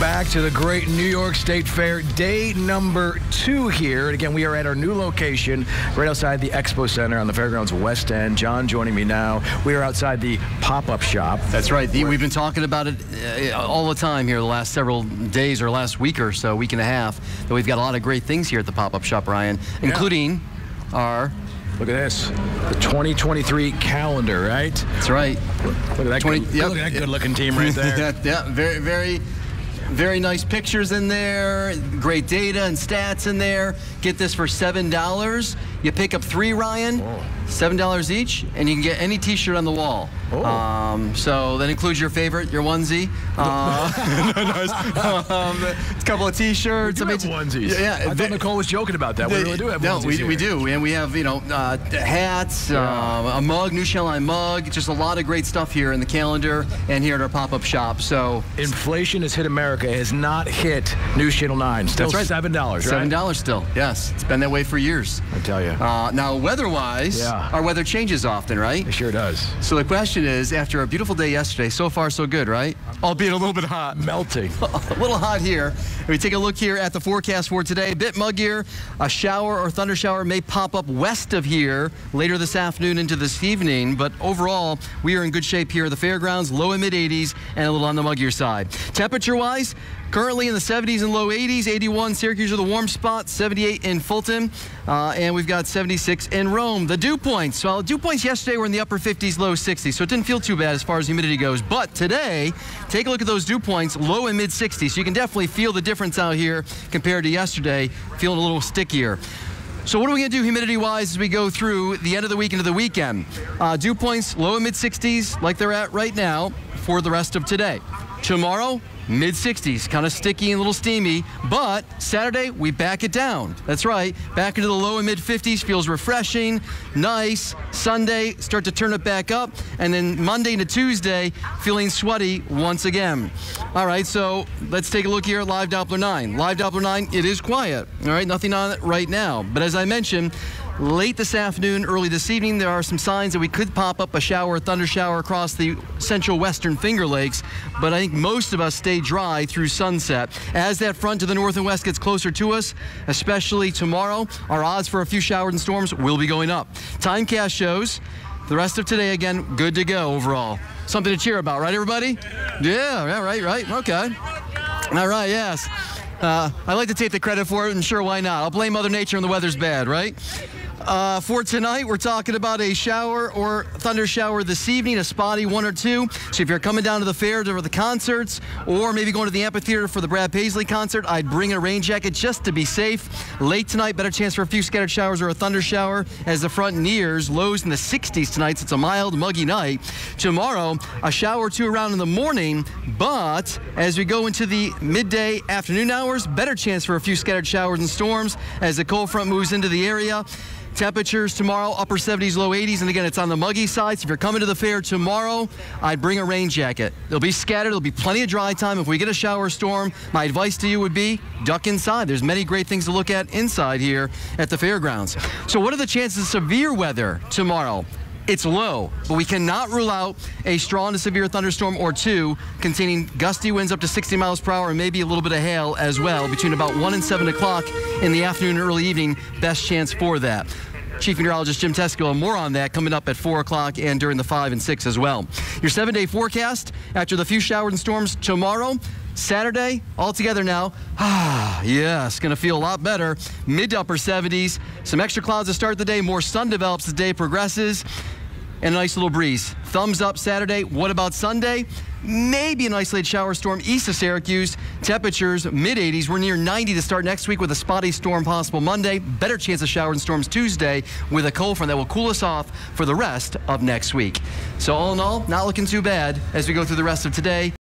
Back to the great New York State Fair, day number two here. And again, we are at our new location right outside the Expo Center on the Fairgrounds West End. John joining me now. We are outside the pop up shop. That's right. The, we've been talking about it uh, all the time here the last several days or last week or so, week and a half, that we've got a lot of great things here at the pop up shop, Ryan, including yeah. our Look at this. The 2023 calendar, right? That's right. Look at that, 20, good, yep. look at that good looking team right there. yeah, yeah, very, very very nice pictures in there, great data and stats in there. Get this for $7. You pick up three, Ryan, oh. $7 each, and you can get any t-shirt on the wall. Oh. Um, so that includes your favorite, your onesie. Uh, um, a couple of t-shirts. We do have onesies. Yeah, I thought Nicole was joking about that. We really do have no, we, we, do, and we have you know uh, hats, yeah. uh, a mug, New Channel 9 mug, just a lot of great stuff here in the calendar and here at our pop-up shop. So inflation has hit America, has not hit News Channel 9. Still That's right. seven dollars. Right? Seven dollars still. Yes, it's been that way for years. I tell you. Uh, now, weather-wise, yeah. our weather changes often, right? It sure does. So the question is, after a beautiful day yesterday, so far so good, right? Albeit a little bit hot. Melting. a little hot here. We take a look here at the forecast for today. A bit muggier. A shower or thunder shower may pop up west of here later this afternoon into this evening. But overall, we are in good shape here at the fairgrounds. Low and mid 80s and a little on the muggier side. Temperature-wise, Currently in the 70s and low 80s, 81 Syracuse are the warm spot, 78 in Fulton, uh, and we've got 76 in Rome. The dew points, well, dew points yesterday were in the upper 50s, low 60s, so it didn't feel too bad as far as humidity goes. But today, take a look at those dew points, low and mid 60s, so you can definitely feel the difference out here compared to yesterday, feeling a little stickier. So what are we going to do humidity-wise as we go through the end of the week into the weekend? Uh, dew points low and mid 60s like they're at right now for the rest of today. Tomorrow, mid 60s, kind of sticky and a little steamy. But Saturday, we back it down. That's right, back into the low and mid 50s. Feels refreshing, nice. Sunday, start to turn it back up. And then Monday to Tuesday, feeling sweaty once again. All right, so let's take a look here at Live Doppler 9. Live Doppler 9, it is quiet. All right, nothing on it right now. But as I mentioned, late this afternoon, early this evening, there are some signs that we could pop up a shower, a thunder shower across the central western Finger Lakes, but I think most of us stay dry through sunset. As that front to the north and west gets closer to us, especially tomorrow, our odds for a few showers and storms will be going up. Timecast shows the rest of today, again, good to go overall. Something to cheer about, right, everybody? Yeah, yeah, right, right, okay. All right, yes. Uh, I like to take the credit for it, and sure, why not? I'll blame Mother Nature when the weather's bad, right? Uh, for tonight, we're talking about a shower or thunder shower this evening, a spotty one or two. So if you're coming down to the fair for the concerts or maybe going to the amphitheater for the Brad Paisley concert, I'd bring a rain jacket just to be safe. Late tonight, better chance for a few scattered showers or a thunder shower as the front nears. Lows in the 60s tonight, so it's a mild, muggy night. Tomorrow, a shower or two around in the morning, but as we go into the midday afternoon hours, better chance for a few scattered showers and storms as the cold front moves into the area. Temperatures tomorrow, upper 70s, low 80s. And again, it's on the muggy side. So if you're coming to the fair tomorrow, I'd bring a rain jacket. There'll be scattered. There'll be plenty of dry time. If we get a shower storm, my advice to you would be duck inside. There's many great things to look at inside here at the fairgrounds. So what are the chances of severe weather tomorrow? It's low, but we cannot rule out a strong to severe thunderstorm or two containing gusty winds up to 60 miles per hour and maybe a little bit of hail as well between about 1 and 7 o'clock in the afternoon and early evening. Best chance for that. Chief Meteorologist Jim Teske, more on that coming up at 4 o'clock and during the 5 and 6 as well. Your seven day forecast after the few showers and storms tomorrow. Saturday, all together now. Ah, yes, going to feel a lot better. Mid to upper 70s. Some extra clouds to start the day. More sun develops as the day progresses and a nice little breeze. Thumbs up Saturday. What about Sunday? Maybe an isolated shower storm east of Syracuse. Temperatures mid 80s. We're near 90 to start next week with a spotty storm possible Monday. Better chance of showers and storms Tuesday with a cold front that will cool us off for the rest of next week. So all in all, not looking too bad as we go through the rest of today.